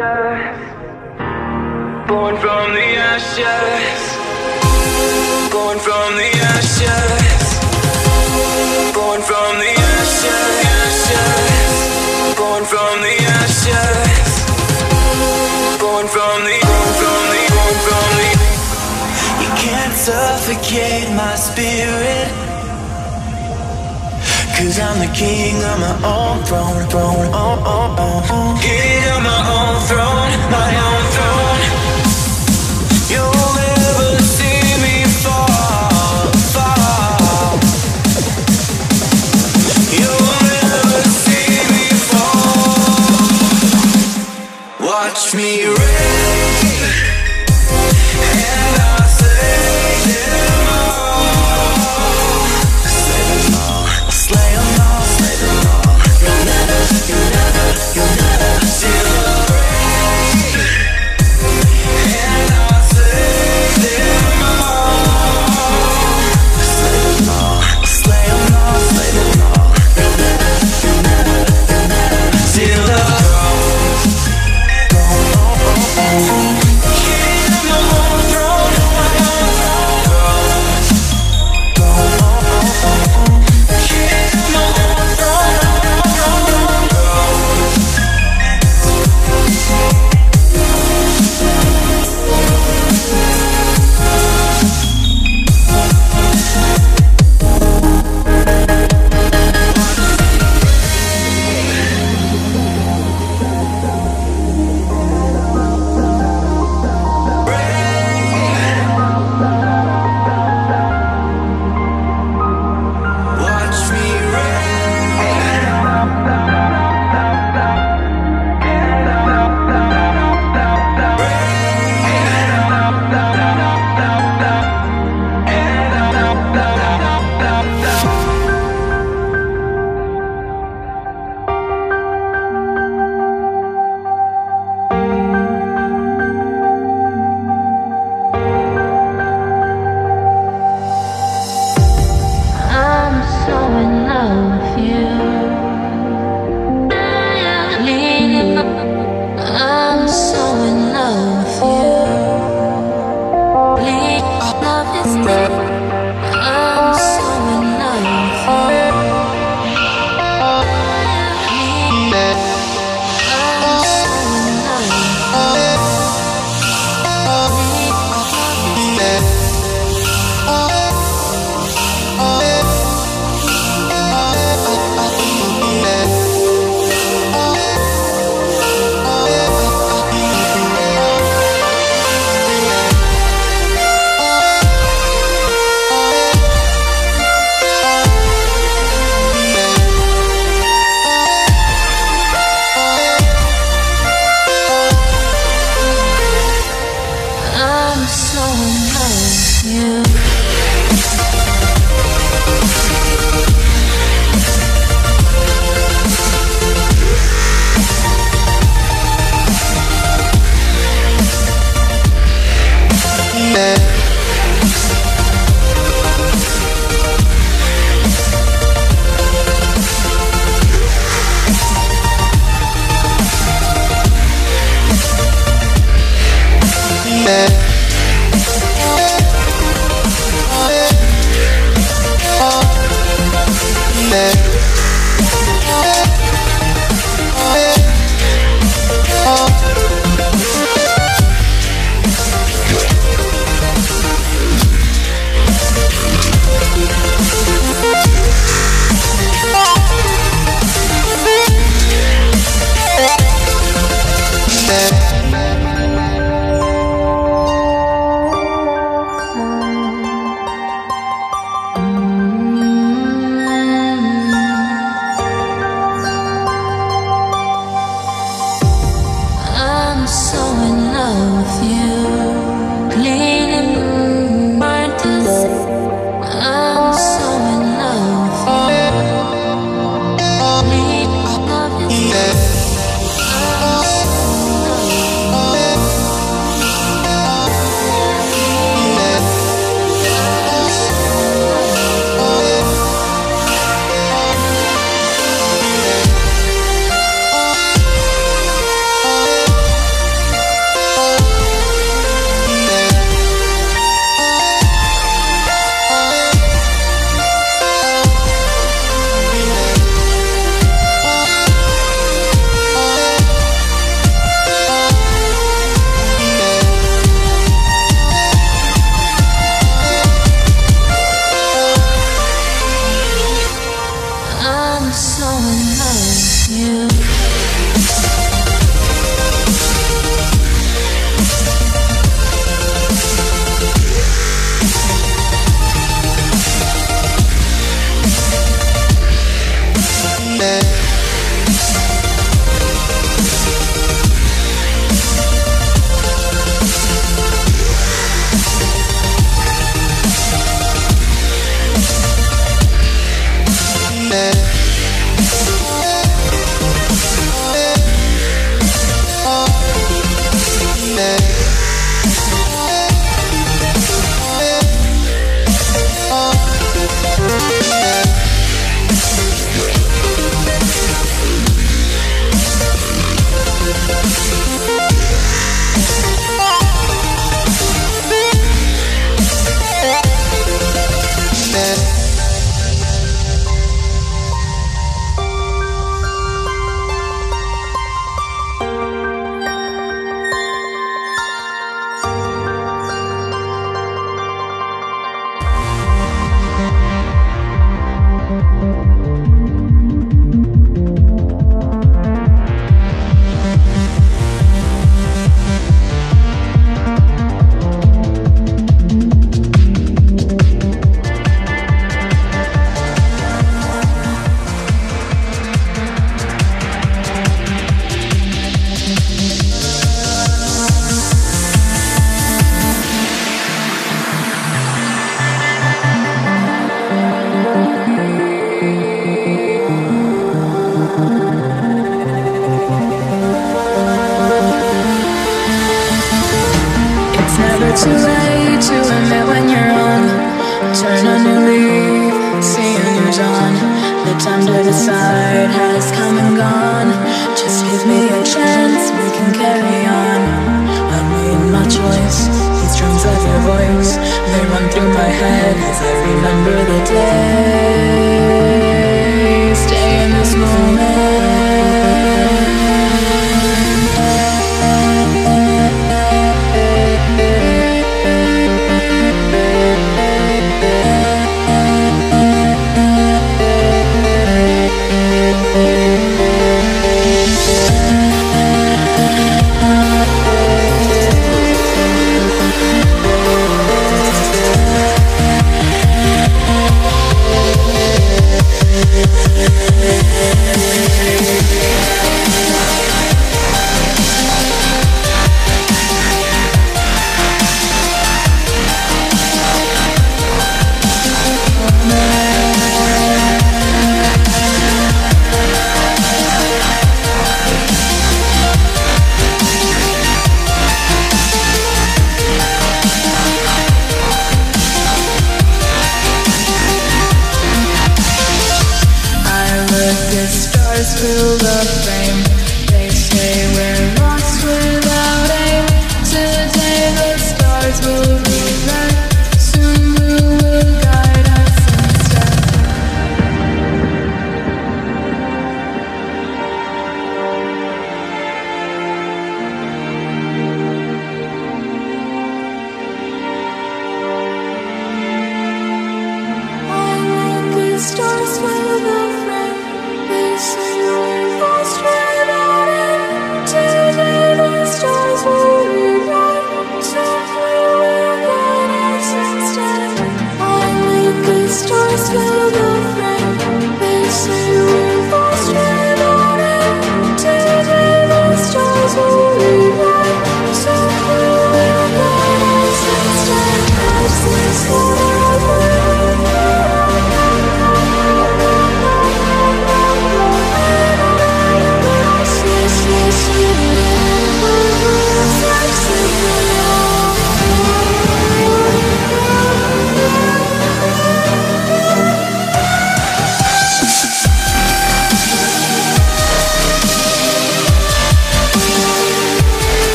ashes, born from the ashes, born from the ashes, born from the ashes, born from the ashes, born from the, born from the, born from the. You can't suffocate my spirit. Cause I'm the king of my own throne, throne, oh, oh, oh, oh. King of my own not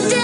someday.